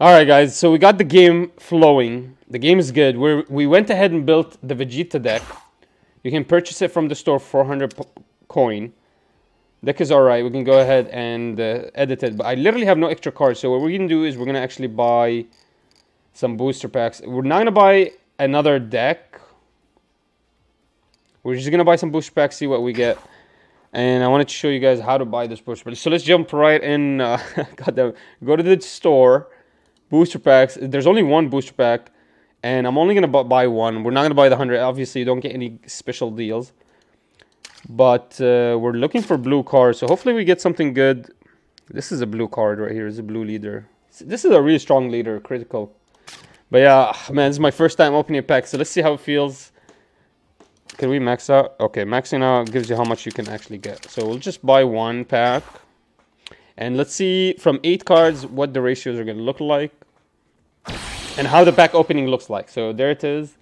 All right, guys. So we got the game flowing. The game is good. We we went ahead and built the Vegeta deck. You can purchase it from the store, 400 coin. Deck is all right. We can go ahead and uh, edit it. But I literally have no extra cards. So what we're gonna do is we're gonna actually buy some booster packs. We're not gonna buy another deck. We're just gonna buy some booster packs, see what we get. And I wanted to show you guys how to buy this booster pack. So let's jump right in. Uh, God Go to the store booster packs. There's only one booster pack, and I'm only gonna buy one. We're not gonna buy the hundred. Obviously, you don't get any special deals. But uh, we're looking for blue cards, so hopefully we get something good. This is a blue card right here. It's a blue leader. This is a really strong leader, critical. But yeah, man, this is my first time opening a pack, so let's see how it feels. Can we max out? Okay, maxing out gives you how much you can actually get. So we'll just buy one pack. And let's see from eight cards what the ratios are going to look like. And how the pack opening looks like. So there it is.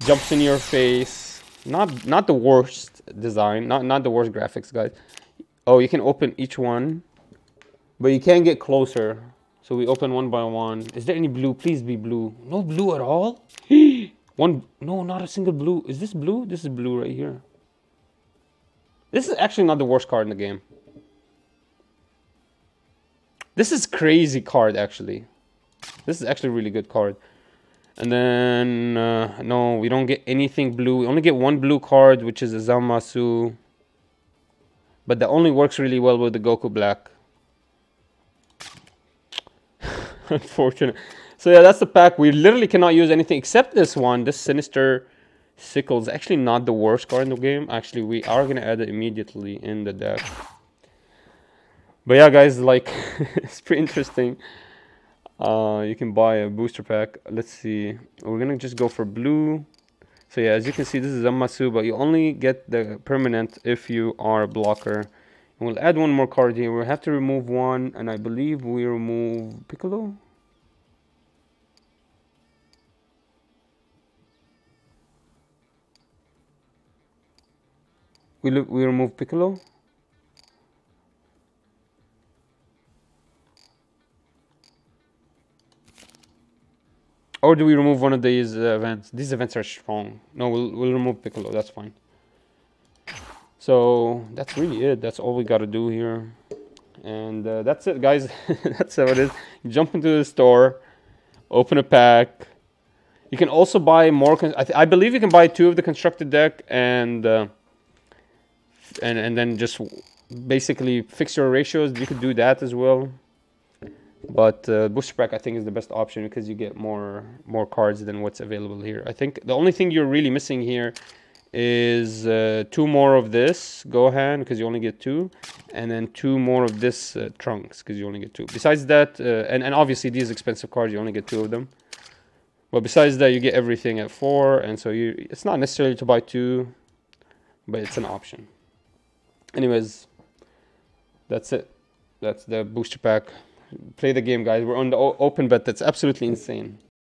Jumps in your face. Not not the worst design. Not, not the worst graphics, guys. Oh, you can open each one. But you can't get closer. So we open one by one. Is there any blue? Please be blue. No blue at all? one, no, not a single blue. Is this blue? This is blue right here. This is actually not the worst card in the game. This is crazy card, actually. This is actually really good card. And then, uh, no, we don't get anything blue. We only get one blue card, which is a Zamasu. But that only works really well with the Goku Black. Unfortunate. So yeah, that's the pack. We literally cannot use anything except this one. This Sinister Sickle is actually not the worst card in the game. Actually, we are going to add it immediately in the deck. But yeah, guys, like, it's pretty interesting. Uh, you can buy a booster pack. Let's see. We're to just go for blue. So yeah, as you can see, this is Zamasu, but you only get the permanent if you are a blocker. And we'll add one more card here. We'll have to remove one, and I believe we remove Piccolo. We, we remove Piccolo. Or do we remove one of these uh, events? These events are strong. No, we'll, we'll remove Piccolo. That's fine. So that's really it. That's all we got to do here. And uh, that's it, guys. that's how it is. You jump into the store, open a pack. You can also buy more. I, I, believe you can buy two of the constructed deck and uh, and and then just basically fix your ratios. You could do that as well. But uh, booster pack I think is the best option because you get more more cards than what's available here. I think the only thing you're really missing here is uh, two more of this Gohan because you only get two, and then two more of this uh, Trunks because you only get two. Besides that, uh, and and obviously these expensive cards you only get two of them. But besides that, you get everything at four, and so you it's not necessarily to buy two, but it's an option. Anyways, that's it. That's the booster pack play the game, guys. We're on the open bet. That's absolutely insane.